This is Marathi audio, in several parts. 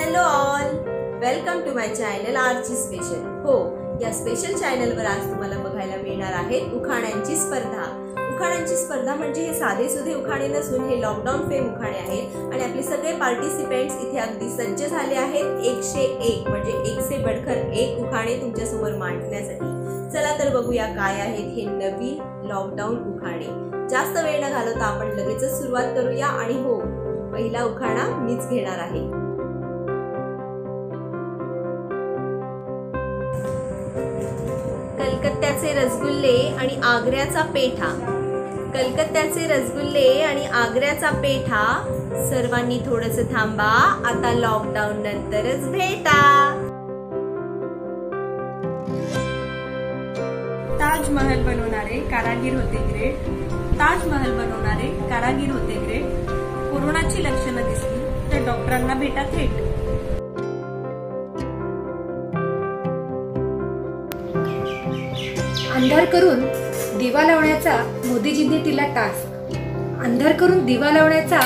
Hello all welcome to my channel Archi special हो या स्पेशल चॅनलवर आज तुम्हाला बघायला मिळणार आहेत उखाण्यांची स्पर्धा. उखाण्यांची स्पर्धा म्हणजे हे साधे सुधे उखाणे नसून हे लॉकडाऊन फेम उखाणे आहेत. आणि आपले सगळे पार्टिसिपेंट्स इथे अगदी सज्ज झाले आहेत. एकशे एक म्हणजे एकशे बडखर एक उखाणे तुमच्यासमोर मांडण्यासाठी. चला तर बघूया काय आहेत हे नवीन लॉकडाऊन उखाणे. जास्त वेळ न घालवता आपण लगेचच सुरुवात करूया. आणि हो पहिला उखाणा मीच घेणार आहे. कलकत्त्याचे रसगुल्ले आणि आग्र्याचा पेठा. कलकत्त्याचे रसगुल्ले आणि आग्र्याचा पेठा. सर्वांनी थोडस थांबा. आता लॉकडाऊन नंतरच भेटा. ताजमहल बनवणारे कारागीर होते ग्रेट. ताजमहल बनवणारे कारागीर होते ग्रेट. कोरोनाची लक्षणं दिसली तर डॉक्टरांना भेटा थेट. अंधार करून दिवा लावण्याचा मोदीजींनी दिला टास्क अंधार करून दिवा लावण्याचा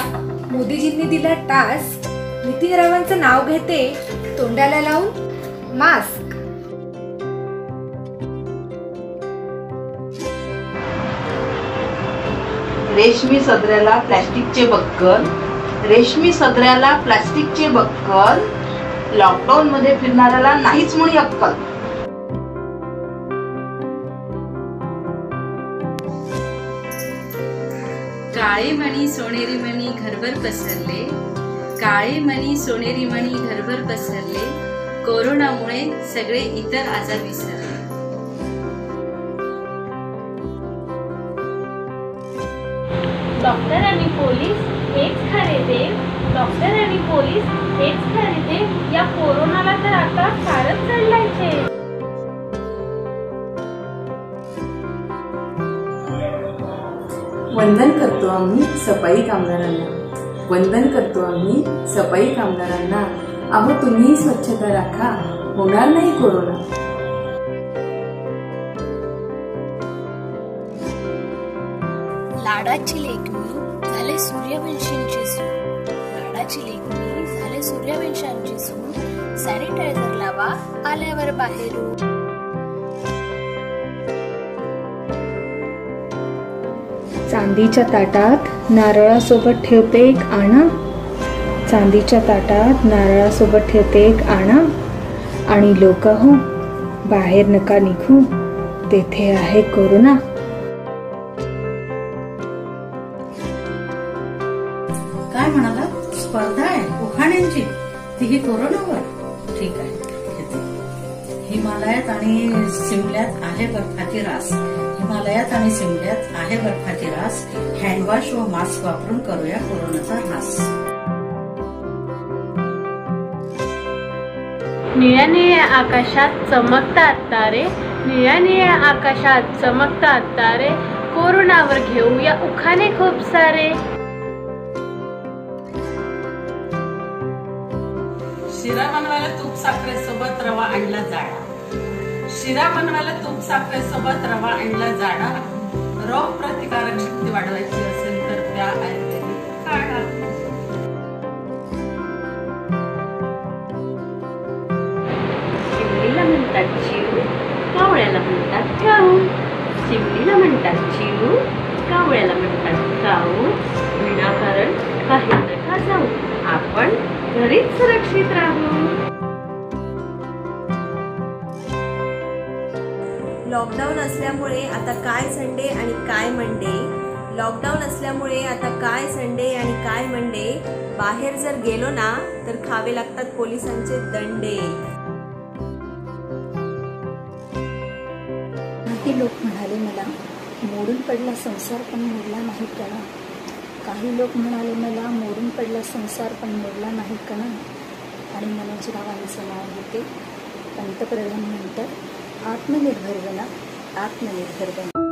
मोदीजींनी दिला टास्क नितीन रावांचं नाव घेते तोंडाला लावून मास्क रेशमी सदऱ्याला प्लॅस्टिकचे बक्कल. रेशमी सदऱ्याला प्लॅस्टिकचे बक्कल. लॉकडाऊन मध्ये फिरणाऱ्याला नाहीच मुळी अक्कल काळे मणी सोनेरी मणी घरभर पसरले. काळे मणी सोनेरी मणी घरभर पसरले. कोरोनामुळे सगळे इतर आजार विसरले. डॉक्टर आणि पोलीस हेच खरे देव. डॉक्टर आणि पोलीस हेच खरे देव. वंदन करतो आम्ही सफाई कामगारांना वंदन करतो आम्ही सफाई कामगारांना अहो तुम्ही स्वच्छता राखा. होणार नाही कोरोना. लाडाची लेखणी झाले सूर्यवंशींची सून लाडाची लेखणी झाले सूर्यवंशांची सून सॅनिटायझर लावा आल्यावर बाहेरून. चांदीच्या ताटात नारळासोबत ठेवते एक आणा. चांदीच्या ताटात नारळासोबत ठेवते एक आणा. आणि लोक हो बाहेर नका निघू. तेथे आहे कोरोना काय म्हणाला? स्पर्धा आहे उखाण्यांची. तीही कोरोनावर ठीक आहे. हिमालयात आणि शिमल्यात आहे बर्फाची रास. हिमालयात आणि शिमल्यात आहे बर्फाची रास. हँडवॉश व मास्क वापरून करूया कोरोनाचा ऱ्हास. निळ्या निळ्या आकाशात चमकतात तारे. निळ्या निळ्या आकाशात चमकतात तारे. कोरोनावर घेऊया उखाणे खूप सारे. शिरा बनवायला तूप साखरेसोबत रवा आणला जाडा शिरा बनवायला तूप साखरेसोबत रवा आणला जाडा रोग प्रतिकारक शक्ती वाढवायची असेल तर त्या आयुर्वेदिक काढा. म्हणतात चिरू कावळ्याला म्हणतात काऊ. शिवलीला म्हणतात चिरू कावळ्याला म्हणतात काऊ. विनाकारण काही नका जाऊ. आपण घरीच सुरक्षित राहू. लॉकडाऊन असल्यामुळे आता काय संडे आणि काय मंडे लॉकडाऊन असल्यामुळे आता काय संडे आणि काय मंडे बाहेर जर गेलो ना तर खावे लागतात पोलिसांचे दंडे. काही लोक म्हणाले मला मोडून पडला संसार पण मोडला नाही कणा काही लोक म्हणाले मला मोडून पडला संसार पण मोडला नाही कणा आणि मनोज रावांचं नाव होते पंतप्रधान म्हणतात आत्मनिर्भर बना आत्मनिर्भर बना